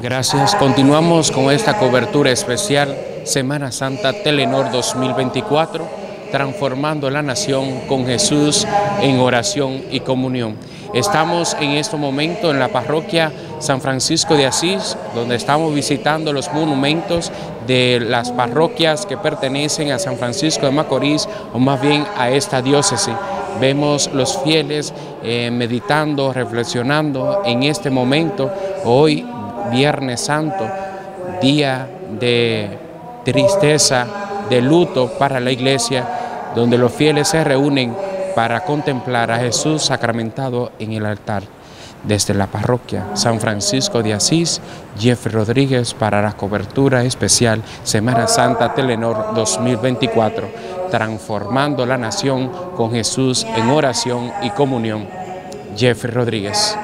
Gracias. Continuamos con esta cobertura especial Semana Santa Telenor 2024, transformando la nación con Jesús en oración y comunión. Estamos en este momento en la parroquia San Francisco de Asís, donde estamos visitando los monumentos de las parroquias que pertenecen a San Francisco de Macorís, o más bien a esta diócesis. Vemos los fieles eh, meditando, reflexionando en este momento, hoy Viernes Santo, día de tristeza, de luto para la iglesia, donde los fieles se reúnen para contemplar a Jesús sacramentado en el altar. Desde la parroquia San Francisco de Asís, Jeffrey Rodríguez para la cobertura especial Semana Santa Telenor 2024, transformando la nación con Jesús en oración y comunión. Jeffrey Rodríguez.